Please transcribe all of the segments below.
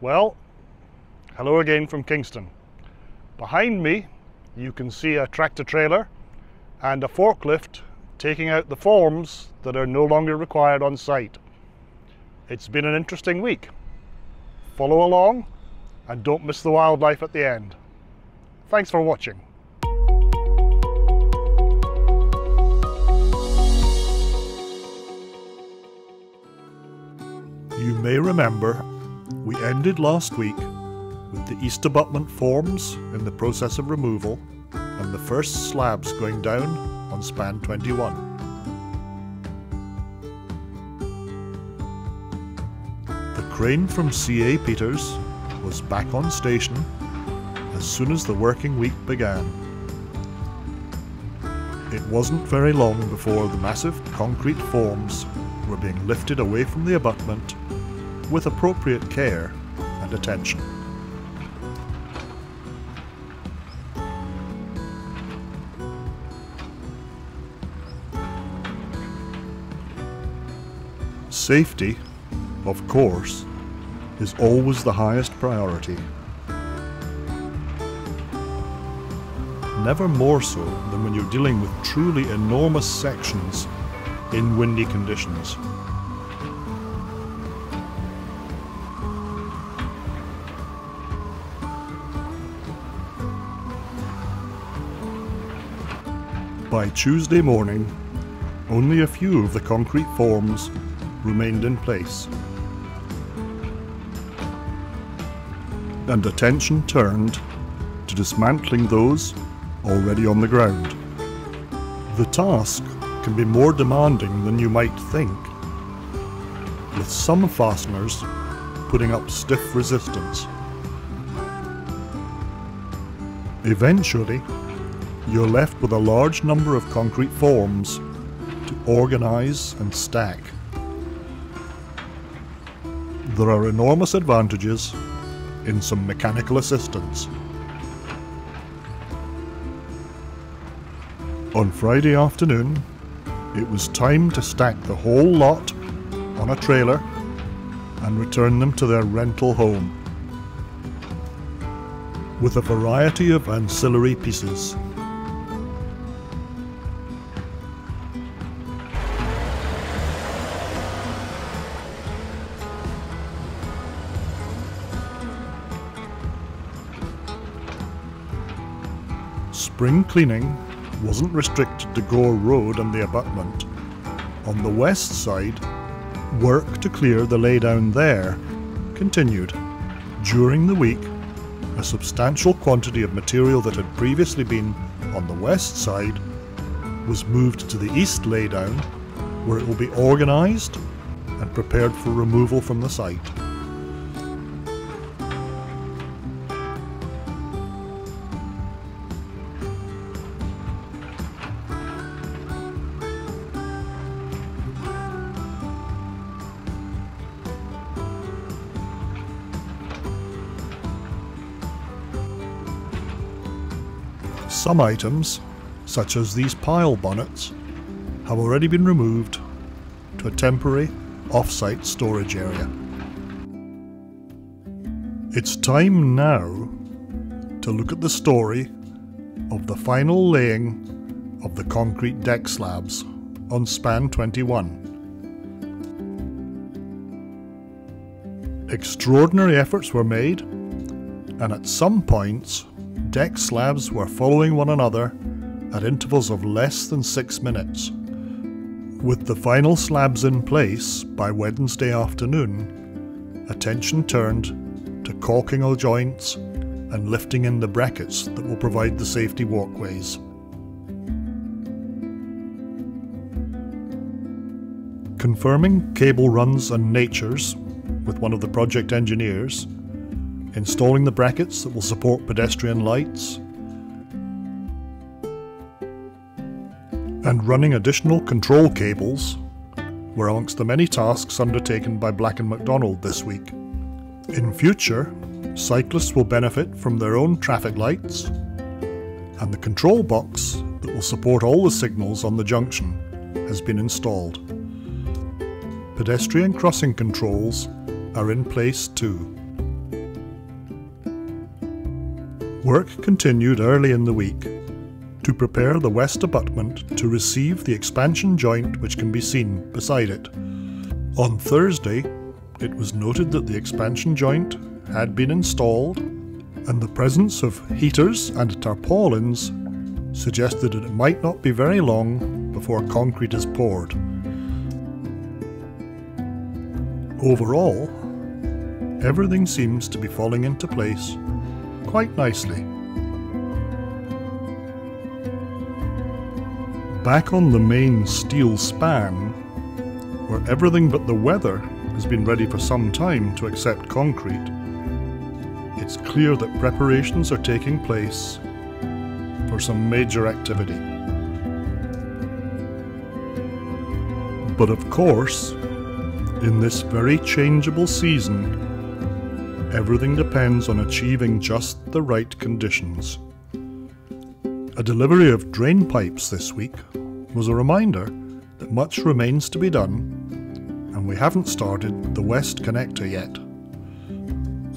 Well, hello again from Kingston. Behind me you can see a tractor trailer and a forklift taking out the forms that are no longer required on site. It's been an interesting week. Follow along and don't miss the wildlife at the end. Thanks for watching. You may remember we ended last week with the east abutment forms in the process of removal and the first slabs going down on span 21. The crane from CA Peters was back on station as soon as the working week began. It wasn't very long before the massive concrete forms were being lifted away from the abutment with appropriate care and attention. Safety, of course, is always the highest priority. Never more so than when you're dealing with truly enormous sections in windy conditions. By Tuesday morning, only a few of the concrete forms remained in place. And attention turned to dismantling those already on the ground. The task can be more demanding than you might think, with some fasteners putting up stiff resistance. Eventually, you're left with a large number of concrete forms to organise and stack. There are enormous advantages in some mechanical assistance. On Friday afternoon, it was time to stack the whole lot on a trailer and return them to their rental home with a variety of ancillary pieces. Spring cleaning wasn't restricted to Gore Road and the abutment. On the west side, work to clear the laydown there continued. During the week, a substantial quantity of material that had previously been on the west side was moved to the east laydown, where it will be organised and prepared for removal from the site. Some items, such as these pile bonnets, have already been removed to a temporary off-site storage area. It's time now to look at the story of the final laying of the concrete deck slabs on span 21. Extraordinary efforts were made, and at some points deck slabs were following one another at intervals of less than six minutes. With the final slabs in place by Wednesday afternoon, attention turned to caulking all joints and lifting in the brackets that will provide the safety walkways. Confirming cable runs and natures with one of the project engineers, installing the brackets that will support pedestrian lights, and running additional control cables were amongst the many tasks undertaken by Black & McDonald this week. In future, cyclists will benefit from their own traffic lights, and the control box that will support all the signals on the junction has been installed. Pedestrian crossing controls are in place too. Work continued early in the week to prepare the west abutment to receive the expansion joint which can be seen beside it. On Thursday, it was noted that the expansion joint had been installed and the presence of heaters and tarpaulins suggested that it might not be very long before concrete is poured. Overall, everything seems to be falling into place quite nicely. Back on the main steel span, where everything but the weather has been ready for some time to accept concrete, it's clear that preparations are taking place for some major activity. But of course, in this very changeable season, everything depends on achieving just the right conditions. A delivery of drain pipes this week was a reminder that much remains to be done, and we haven't started the West Connector yet.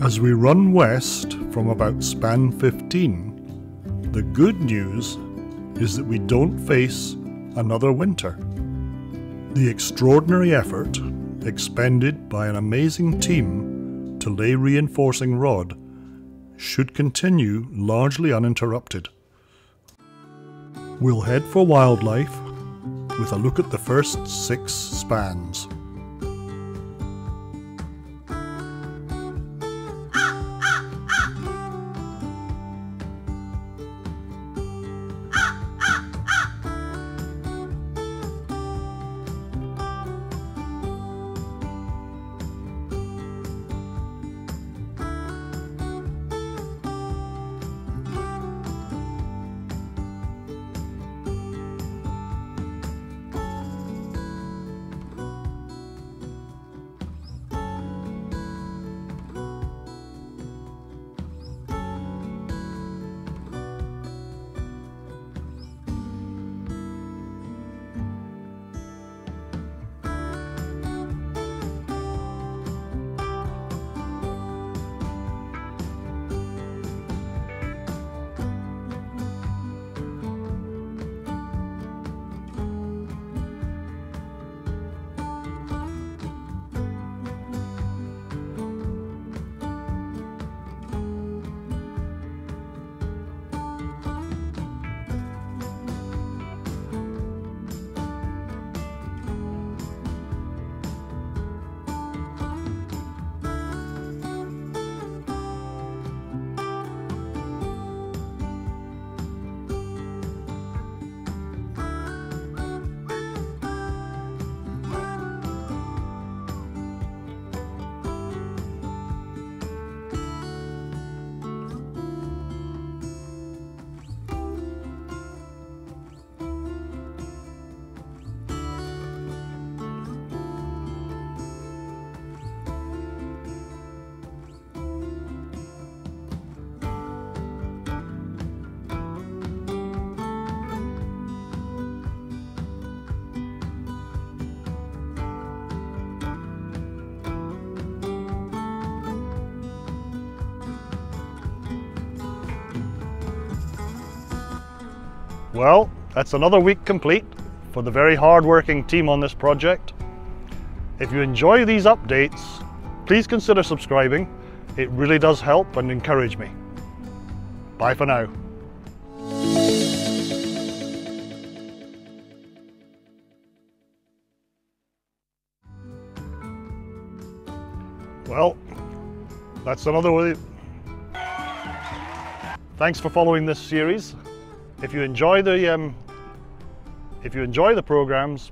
As we run west from about span 15, the good news is that we don't face another winter. The extraordinary effort expended by an amazing team to lay reinforcing rod should continue largely uninterrupted. We'll head for wildlife with a look at the first six spans. Well, that's another week complete for the very hard-working team on this project. If you enjoy these updates, please consider subscribing. It really does help and encourage me. Bye for now. Well, that's another way. Thanks for following this series. If you enjoy the um, if you enjoy the programs,